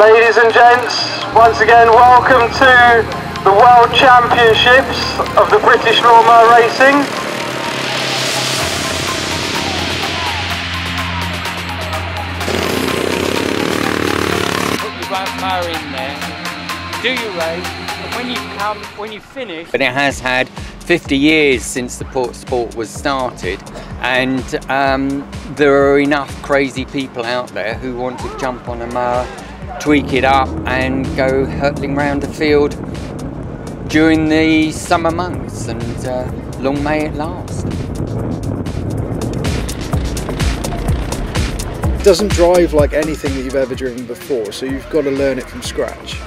Ladies and gents, once again, welcome to the World Championships of the British Lawnmower Racing. put your power in there, do your race, and when you come, when you finish, But it has had 50 years since the port sport was started, and um, there are enough crazy people out there who want to jump on a mower, tweak it up, and go hurtling round the field during the summer months. And uh, long may it last. It doesn't drive like anything that you've ever driven before, so you've got to learn it from scratch.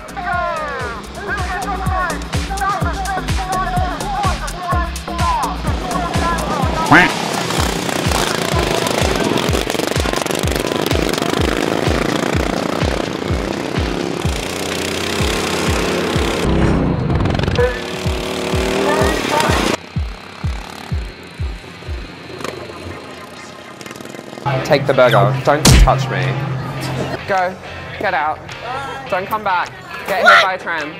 Take the burger. Don't touch me. Go. Get out. Don't come back. Get hit by a tram.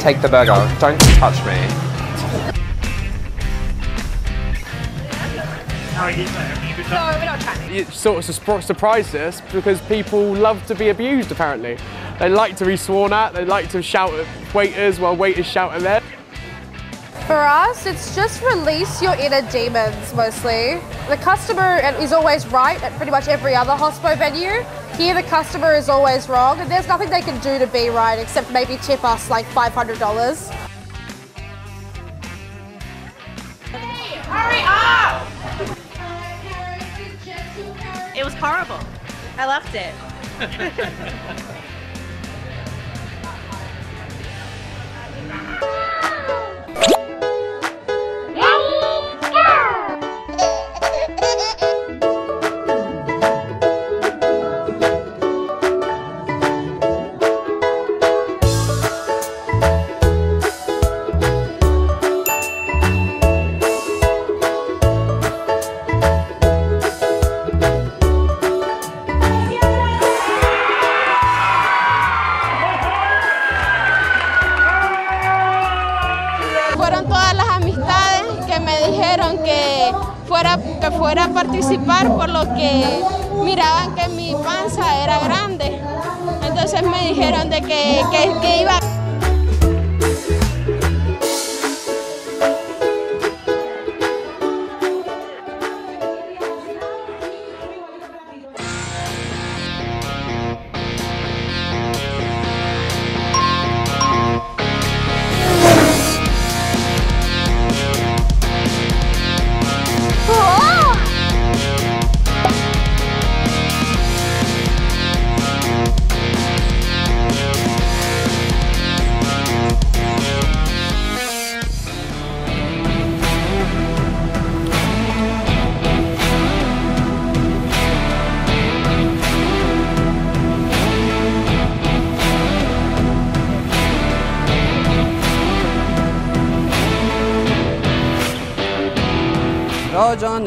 Take the burger. Don't touch me. It sort of sus- surprised us because people love to be abused apparently. They like to be sworn at, they like to shout at waiters while waiters shout at them. For us, it's just release your inner demons mostly. The customer is always right at pretty much every other hospo venue. Here, the customer is always wrong, and there's nothing they can do to be right except maybe tip us like $500. Horrible. I loved it. que fuera, que fuera a participar por lo que miraban que mi panza era grande. Entonces me dijeron de que, que, que iba جان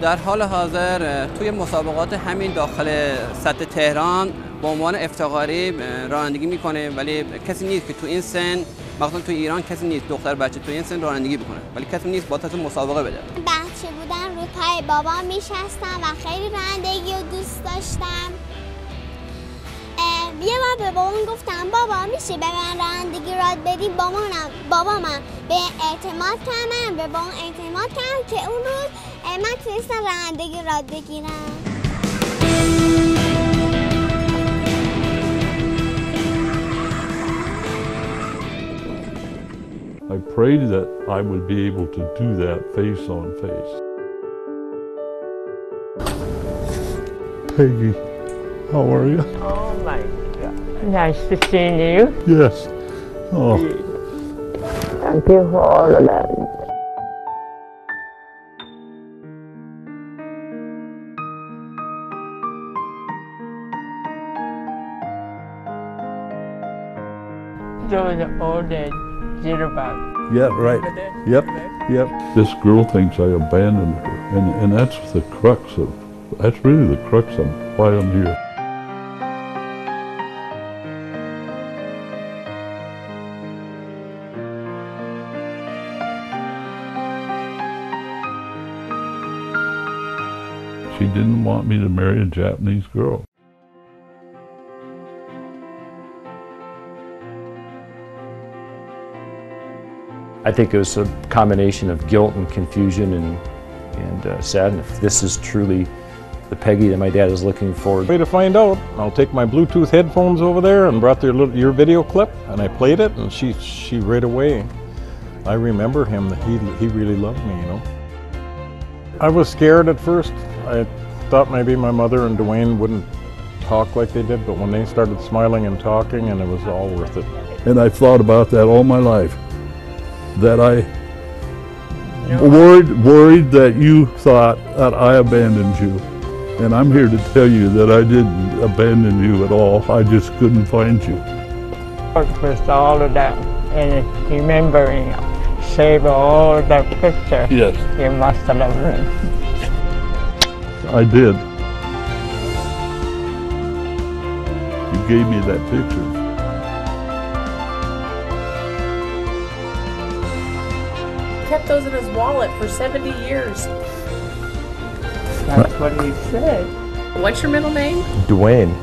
در حال حاضر توی مسابقات همین داخل سطح تهران به عنوان افتخاری رانندگی می‌کنه ولی کسی نیست که تو این سن مخصوصا تو ایران کسی نیست دختر بچه تو این سن رانندگی بکنه. ولی کسی نیست با تو مسابقه بده. بچه بودم رو پای بابا میشستم و خیلی رانندگی رو دوست داشتم. یه بار به بابام گفتم بابا میشه به من رانندگی راد بدی؟ بابانم بابا من به اعتماد کرد من به بابام اعتماد کردم که اون روز من تونستم رانندگی راد بگیرم I prayed that I would be able to do that face on face. Peggy, how are you? oh my God, nice to see you. Yes. Oh, Thank you for all of that. Those old uh, jitterbug. Yeah, right. Yep, yep. This girl thinks I abandoned her, and, and that's the crux of, that's really the crux of why I'm here. She didn't want me to marry a Japanese girl. I think it was a combination of guilt and confusion and, and uh, sadness. This is truly the Peggy that my dad is looking for. Way to find out. I'll take my Bluetooth headphones over there and brought their little, your video clip and I played it and she she right away. I remember him. He he really loved me, you know. I was scared at first. I thought maybe my mother and Dwayne wouldn't talk like they did, but when they started smiling and talking, and it was all worth it. And I've thought about that all my life. That I worried, worried that you thought that I abandoned you. And I'm here to tell you that I didn't abandon you at all. I just couldn't find you. With all of that and remembering, save all the pictures. Yes. You must have loved I did. You gave me that picture. Kept those in his wallet for 70 years. That's what he said. What's your middle name? Duane.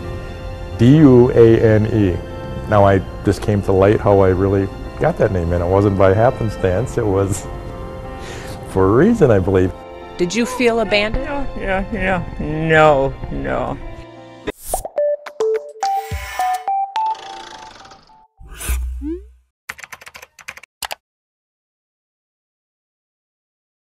D-U-A-N-E. Now I just came to light how I really got that name and it wasn't by happenstance, it was for a reason I believe. Did you feel abandoned? Yeah, yeah. No, no.